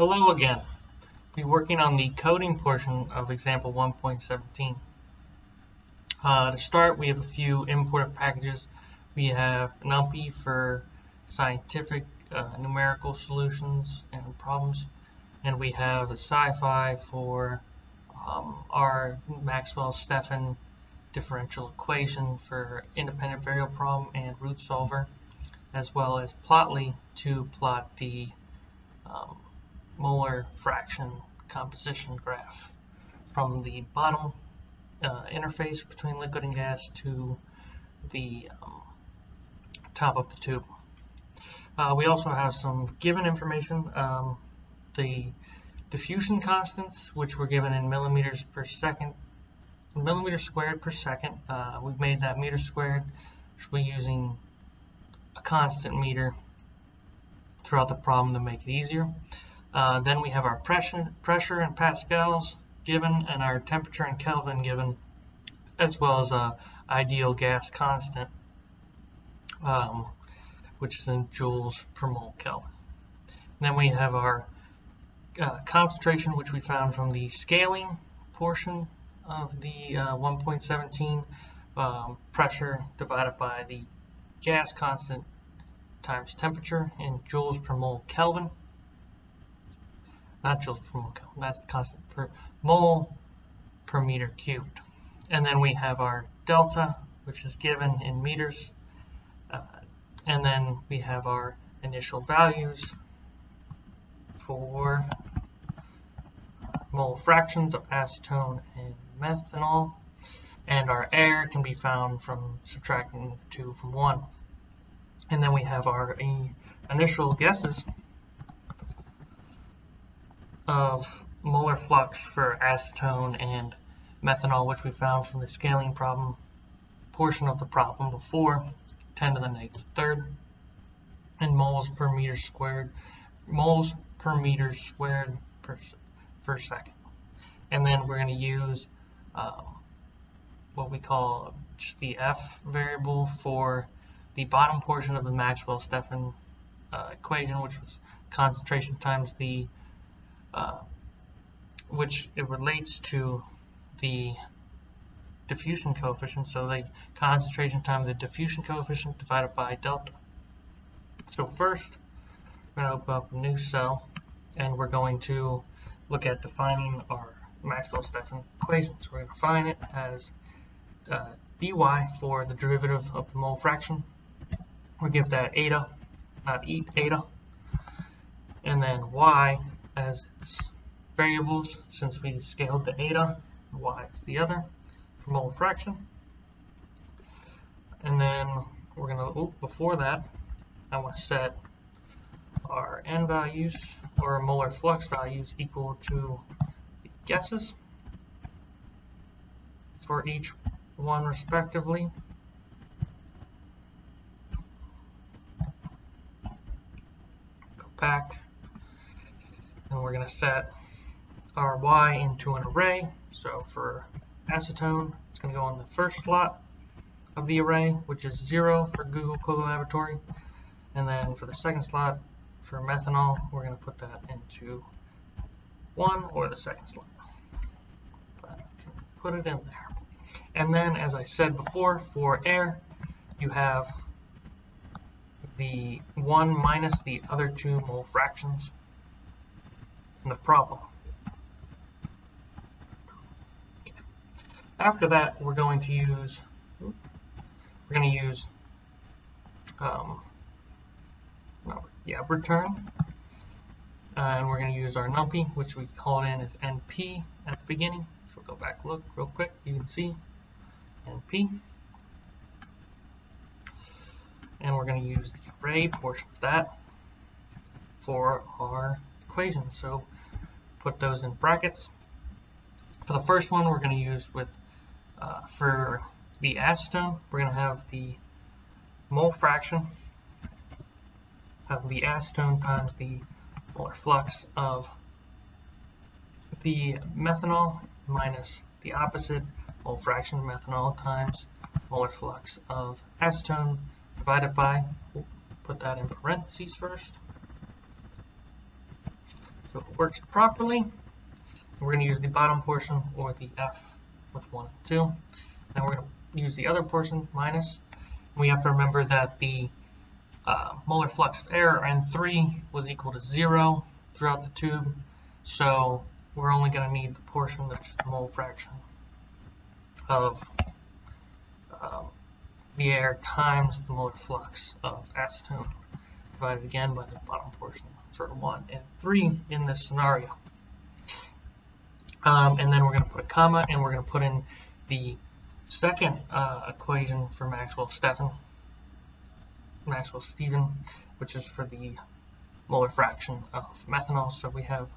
Hello again. We're working on the coding portion of example 1.17. Uh, to start, we have a few imported packages. We have NumPy for scientific uh, numerical solutions and problems, and we have a SciPy for um, our Maxwell-Stefan differential equation for independent variable problem and root solver, as well as Plotly to plot the um, molar fraction composition graph from the bottom uh, interface between liquid and gas to the um, top of the tube. Uh, we also have some given information. Um, the diffusion constants, which were given in millimeters per second, millimeters squared per second. Uh, we've made that meter squared, which we're using a constant meter throughout the problem to make it easier. Uh, then we have our pressure, pressure in pascals given and our temperature in Kelvin given, as well as a ideal gas constant, um, which is in joules per mole Kelvin. And then we have our uh, concentration, which we found from the scaling portion of the uh, 1.17 um, pressure divided by the gas constant times temperature in joules per mole Kelvin not joules per mole that's constant per mole per meter cubed. And then we have our delta, which is given in meters. Uh, and then we have our initial values for mole fractions of acetone and methanol. And our air can be found from subtracting 2 from 1. And then we have our initial guesses of molar flux for acetone and methanol, which we found from the scaling problem portion of the problem before, 10 to the negative third, and moles per meter squared, moles per meter squared per, per second. And then we're going to use um, what we call the F variable for the bottom portion of the Maxwell-Stefan uh, equation, which was concentration times the uh, which it relates to the diffusion coefficient, so the concentration times the diffusion coefficient divided by delta. So first, we're going to open up a new cell, and we're going to look at defining our Maxwell-Stefan equation. So we're going to define it as uh, dy for the derivative of the mole fraction. We give that eta, not e eta, and then y as its variables since we scaled the eta, and y is the other for mole fraction. And then we're going to, before that, I want to set our n values or molar flux values equal to the guesses for each one respectively. Go back and we're going to set our y into an array. So for acetone, it's going to go on the first slot of the array, which is 0 for Google Colab. And then for the second slot, for methanol, we're going to put that into 1 or the second slot. Put it in there. And then, as I said before, for air, you have the 1 minus the other two mole fractions the problem. After that, we're going to use we're going to use um, no, yeah return, uh, and we're going to use our numpy, which we called in as np at the beginning. So we'll go back, look real quick. You can see np, and we're going to use the array portion of that for our equation. So put those in brackets. For the first one, we're going to use with, uh, for the acetone, we're going to have the mole fraction of the acetone times the molar flux of the methanol minus the opposite mole fraction of methanol times molar flux of acetone divided by, put that in parentheses first, So it works properly, we're going to use the bottom portion or the F with 1 and 2. Then we're going to use the other portion, minus. We have to remember that the uh, molar flux of air, N3, was equal to 0 throughout the tube. So we're only going to need the portion that's the mole fraction of um, the air times the molar flux of acetone, divided again by the bottom portion for 1 and 3 in this scenario. Um, and then we're going to put a comma and we're going to put in the second uh, equation for Maxwell-Stefan, Maxwell-Stephen, which is for the molar fraction of methanol. So we have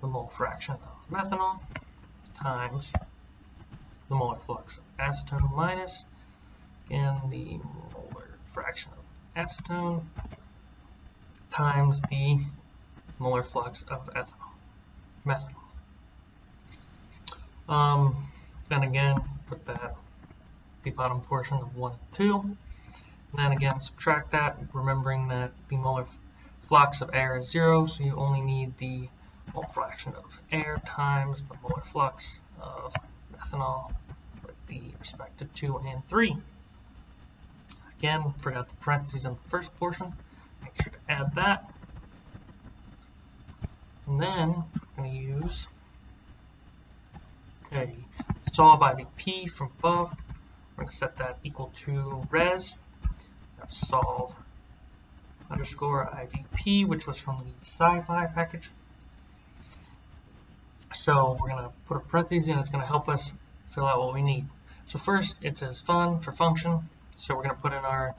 the mole fraction of methanol times the molar flux of acetone minus in the molar fraction of acetone times the molar flux of ethanol, methanol. Um, then again, put that the bottom portion of 1 and 2. And then again, subtract that, remembering that the molar flux of air is 0, so you only need the mole fraction of air times the molar flux of methanol with the respective 2 and 3. Again, forgot the parentheses in the first portion. Add that. And then I'm going to use a solve IVP from above. We're going to set that equal to res. solve underscore IVP, which was from the SciPy package. So we're going to put a parenthesis in. It's going to help us fill out what we need. So first, it says fun for function. So we're going to put in our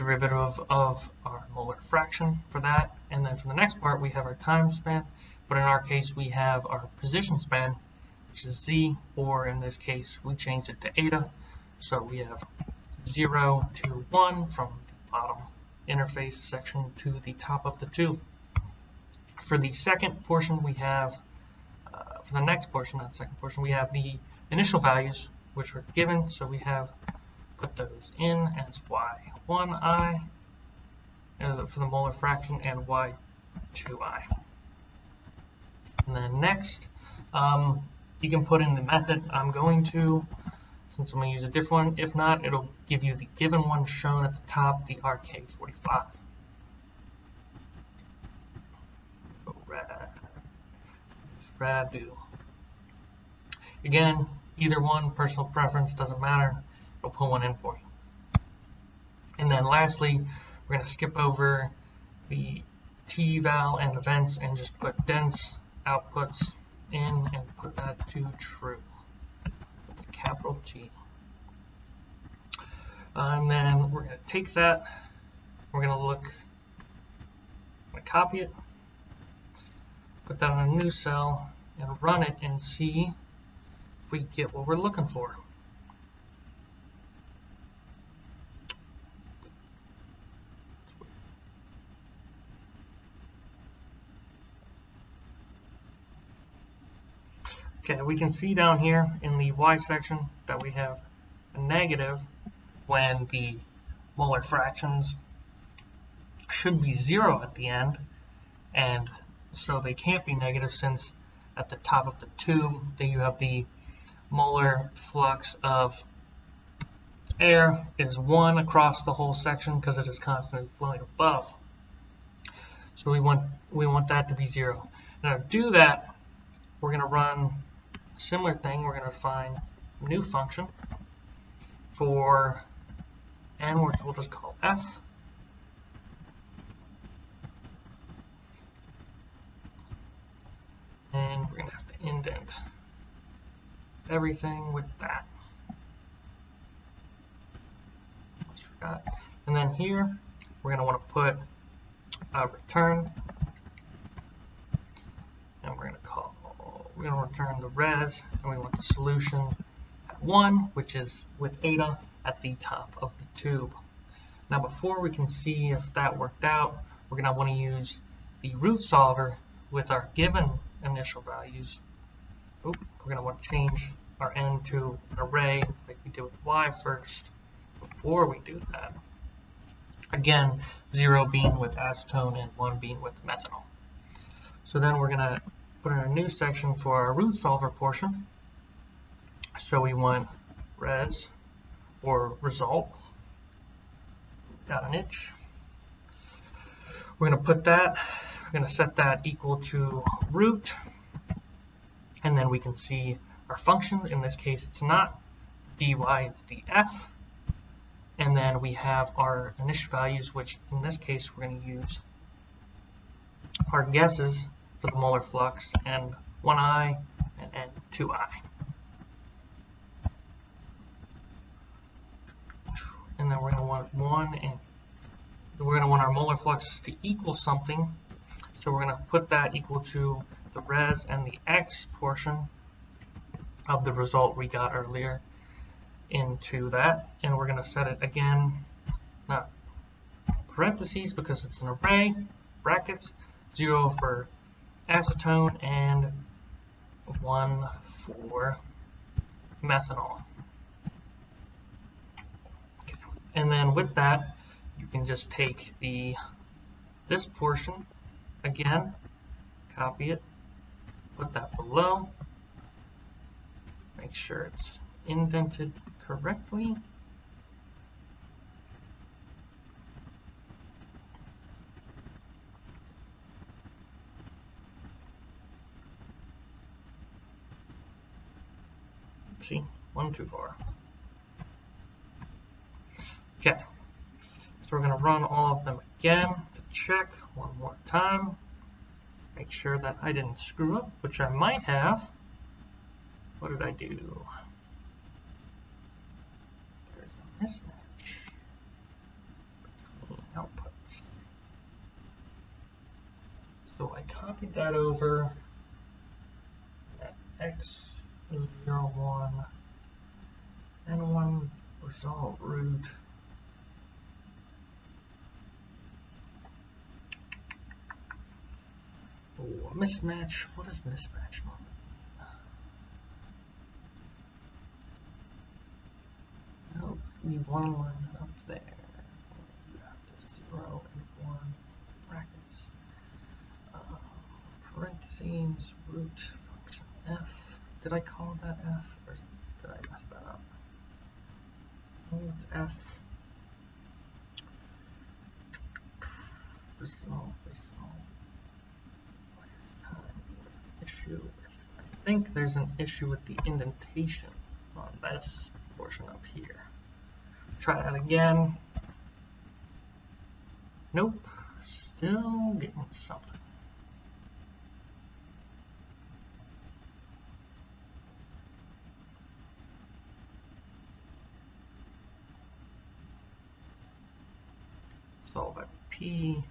derivative of our molar fraction for that. And then for the next part, we have our time span. But in our case, we have our position span, which is z, or in this case, we changed it to eta. So we have 0 to 1 from the bottom interface section to the top of the tube. For the second portion, we have, uh, for the next portion, not second portion, we have the initial values, which were given. So we have put those in as y1i uh, for the molar fraction and y2i. And then next, um, you can put in the method I'm going to, since I'm going to use a different one. If not, it'll give you the given one shown at the top, the RK45. Oh, rad. Radau. Again, either one, personal preference, doesn't matter. It'll pull one in for you. And then lastly, we're going to skip over the T-val and events and just put dense outputs in and put that to true capital T. And then we're going to take that, we're going to look, I'm going to copy it, put that on a new cell, and run it and see if we get what we're looking for. Okay, we can see down here in the y section that we have a negative when the molar fractions should be zero at the end and so they can't be negative since at the top of the tube that you have the molar flux of air is one across the whole section because it is constantly flowing above. So we want we want that to be zero. Now to do that we're going to run similar thing, we're going to find new function for which we'll just call f. And we're going to have to indent everything with that. And then here, we're going to want to put a return we're going to return the res, and we want the solution at 1, which is with eta at the top of the tube. Now before we can see if that worked out, we're going to want to use the root solver with our given initial values. Oop, we're going to want to change our n to an array like we did with y first before we do that. Again, 0 being with acetone and 1 being with methanol. So then we're going to put in a new section for our root solver portion. So we want res or result. dot an itch. We're going to put that, we're going to set that equal to root. And then we can see our function. In this case, it's not dy, it's the f. And then we have our initial values, which in this case, we're going to use our guesses for the molar flux and 1i and, and 2i. And then we're going to want 1 and we're going to want our molar flux to equal something. So we're going to put that equal to the res and the x portion of the result we got earlier into that. And we're going to set it again, not parentheses because it's an array, brackets, 0 for acetone and 1 for methanol. And then with that, you can just take the this portion again, copy it, put that below, make sure it's indented correctly. See, one, two, four. Okay, so we're going to run all of them again to check one more time. Make sure that I didn't screw up, which I might have. What did I do? There's a mismatch outputs. So I copied that over at x 0, 1, and 1 result root. Oh, mismatch. What is mismatch? Nope, we one line up there. You have to zero and one brackets. Uh, parentheses root. Did I call that f or did I mess that up? Oh, it's f. Resolve, resolve. Issue. I think there's an issue with the indentation on this portion up here. Try that again. Nope. Still getting something. solve at P,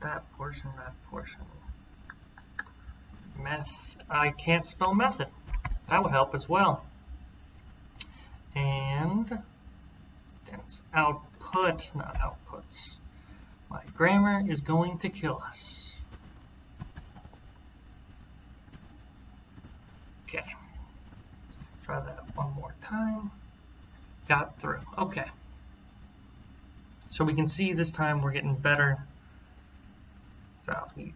that portion, that portion. Meth, I can't spell method. That would help as well. And dense output, not outputs. My grammar is going to kill us. Okay. Try that one more time. Got through. Okay. So we can see this time we're getting better values.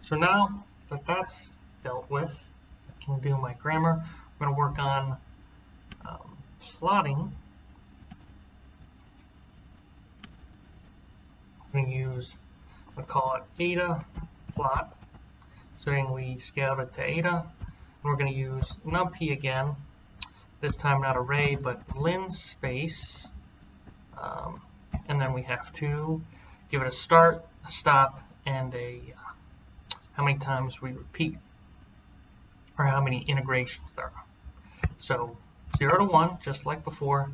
So now that that's dealt with, I can do my grammar. I'm going to work on um, plotting. I'm going to use, to call it eta plot. So we scaled it to eta. And we're going to use numpy again. This time not array, but linspace um, and then we have to give it a start, a stop, and a uh, how many times we repeat, or how many integrations there are. So 0 to 1, just like before.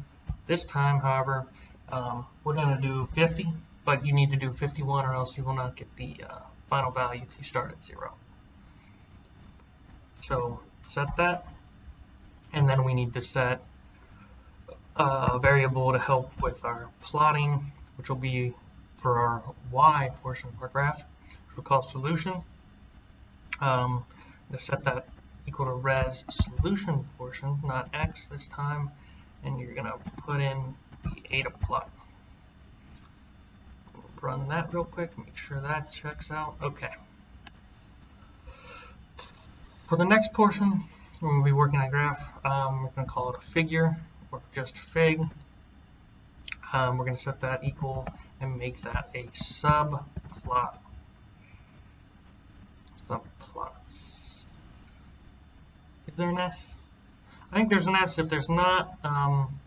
This time, however, um, we're going to do 50, but you need to do 51 or else you will not get the uh, final value if you start at 0. So set that, and then we need to set a variable to help with our plotting, which will be for our y portion of our graph, which we'll call solution. Um, to set that equal to res solution portion, not x this time, and you're going to put in the eta plot. run that real quick, make sure that checks out. Okay. For the next portion, we're going to be working on a graph. Um, we're going to call it a figure or just fig. Um, we're going to set that equal and make that a subplot. Subplots. Is there an S? I think there's an S. If there's not, um,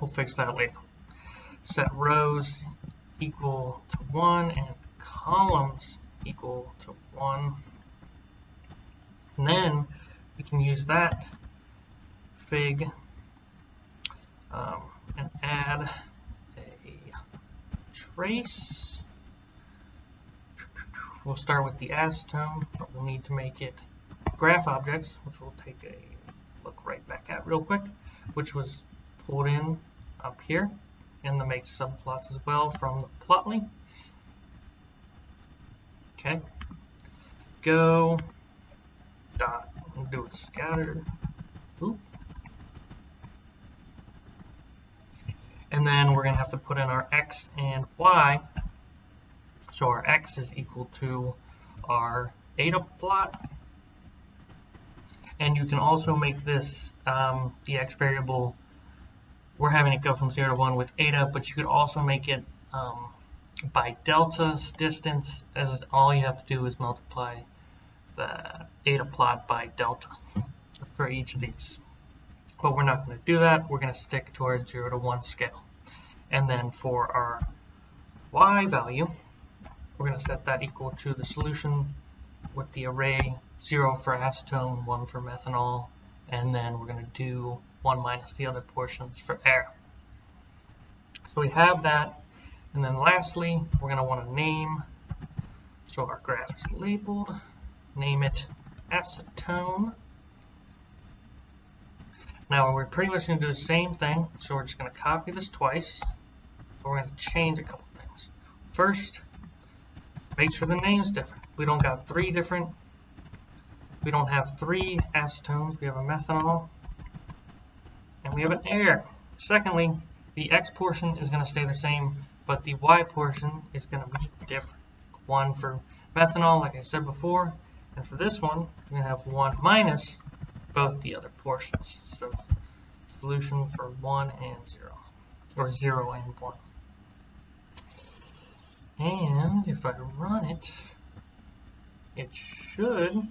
we'll fix that later. Set rows equal to 1 and columns equal to 1. And then we can use that fig um, and add a trace. We'll start with the acetone, but we'll need to make it graph objects, which we'll take a look right back at real quick, which was pulled in up here and the make subplots as well from the plotly. Okay, go dot do a scatter. Oop. And then we're going to have to put in our x and y. So our x is equal to our eta plot. And you can also make this um, the x variable. We're having it go from 0 to 1 with eta, but you could also make it um, by delta distance, as all you have to do is multiply the eta plot by delta for each of these. But we're not going to do that. We're going to stick to our 0 to 1 scale. And then for our y value, we're going to set that equal to the solution with the array 0 for acetone, 1 for methanol, and then we're going to do 1 minus the other portions for air. So we have that. And then lastly, we're going to want to name. So our graph is labeled name it acetone. Now we're pretty much going to do the same thing, so we're just going to copy this twice, we're going to change a couple things. First, make sure the name's different. We don't got three different, we don't have three acetones, we have a methanol, and we have an air. Secondly, the X portion is going to stay the same, but the Y portion is going to be different. One for methanol, like I said before, and for this one, we're going to have 1 minus both the other portions. So solution for 1 and 0, or 0 and 1. And if I run it, it should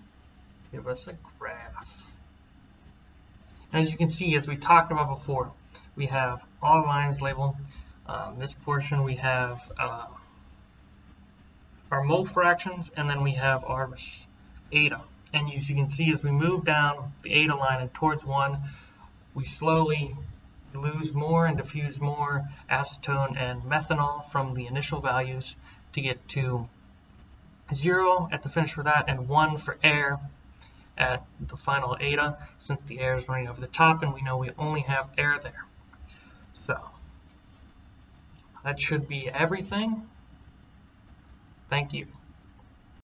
give us a graph. As you can see, as we talked about before, we have all lines labeled. Um, this portion we have uh, our mole fractions, and then we have our eta. And as you can see, as we move down the eta line and towards 1, we slowly lose more and diffuse more acetone and methanol from the initial values to get to 0 at the finish for that and 1 for air at the final eta since the air is running over the top and we know we only have air there. So that should be everything. Thank you.